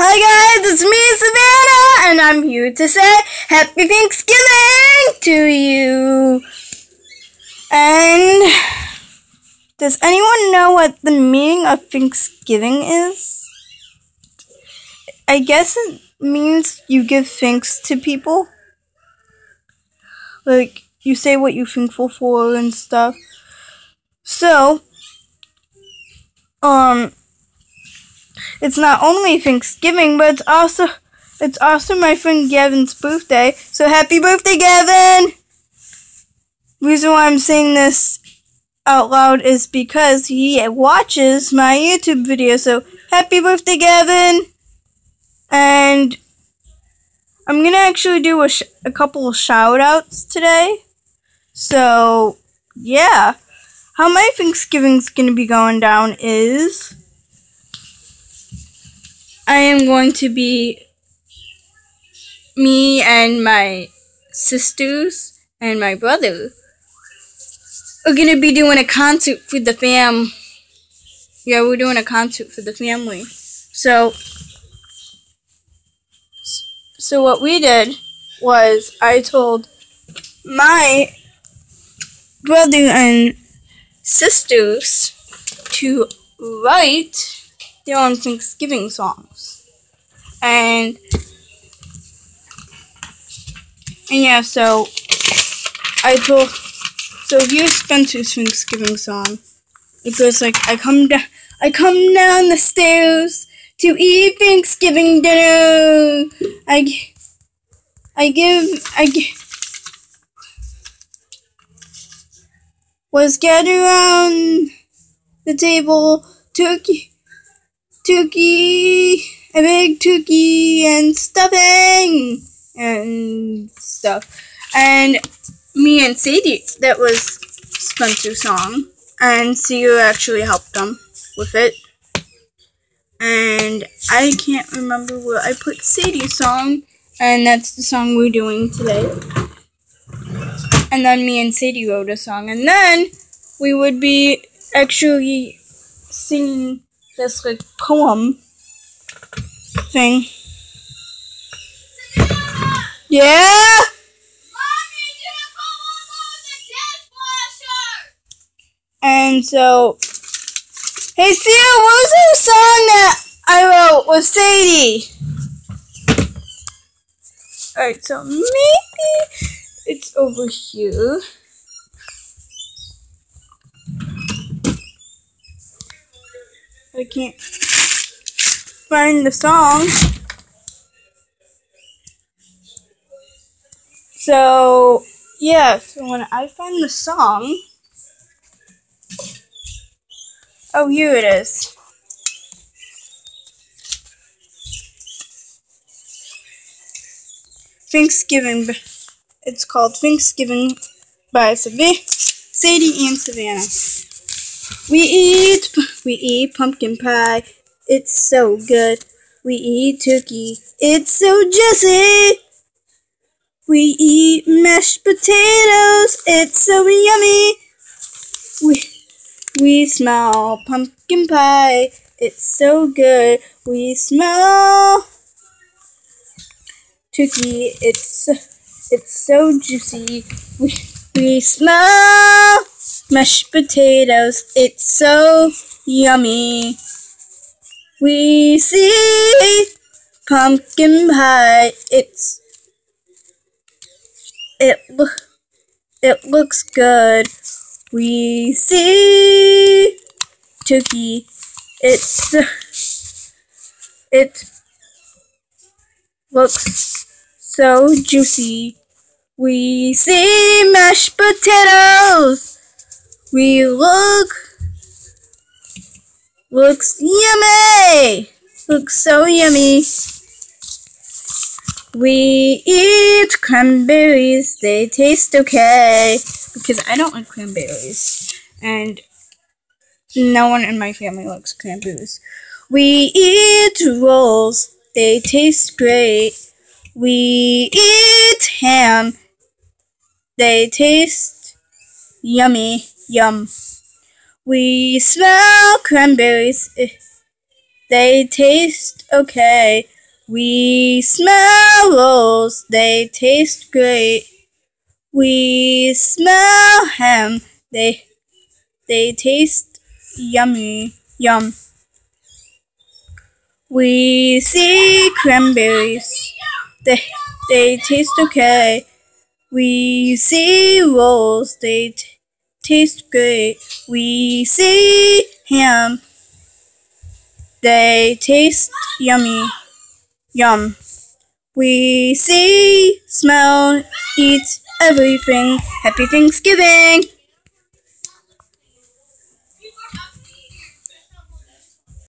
Hi guys, it's me, Savannah, and I'm here to say Happy Thanksgiving to you. And does anyone know what the meaning of Thanksgiving is? I guess it means you give thanks to people. Like, you say what you're thankful for and stuff. So, um, it's not only Thanksgiving, but it's also it's also my friend Gavin's birthday. So happy birthday, Gavin! Reason why I'm saying this out loud is because he watches my YouTube video. So happy birthday, Gavin! And I'm gonna actually do a, a couple of shout outs today. So yeah, how my Thanksgiving's gonna be going down is. I am going to be me and my sisters and my brother are gonna be doing a concert for the fam. Yeah, we're doing a concert for the family. So, so what we did was I told my brother and sisters to write their own Thanksgiving songs. And, and yeah, so I told, so here's Spencer's Thanksgiving song. It goes like, I come down, I come down the stairs to eat Thanksgiving dinner. I, I give, I give, was gathered around the table, turkey, turkey, a big turkey and stuffing and stuff. And me and Sadie, that was Spencer's song, and Sia actually helped them with it. And I can't remember where I put Sadie's song, and that's the song we're doing today. And then me and Sadie wrote a song, and then we would be actually singing this like poem thing. Yeah. And so, hey Sia, what was the song that I wrote with Sadie? Alright, so maybe it's over here. I can't find the song. So, yeah, so when I find the song, oh, here it is. Thanksgiving. It's called Thanksgiving by Sadie and Savannah. We eat, we eat pumpkin pie. It's so good. We eat turkey. It's so juicy. We eat mashed potatoes. It's so yummy. We we smell pumpkin pie. It's so good. We smell turkey. It's it's so juicy. We we smell mashed potatoes. It's so yummy. We see pumpkin pie. It's it it looks good. We see turkey. It's it looks so juicy. We see mashed potatoes. We look looks yummy. Looks so yummy. We eat cranberries. They taste okay because I don't like cranberries, and no one in my family likes cranberries. We eat rolls. They taste great. We eat ham. They taste yummy. Yum. We smell cranberries. Eh. they taste okay. We smell rolls, they taste great. We smell ham, they they taste yummy, yum. We see cranberries, they they taste okay. We see rolls, they taste good. We see ham, they taste yummy, yum. We see, smell, eat everything. Happy Thanksgiving!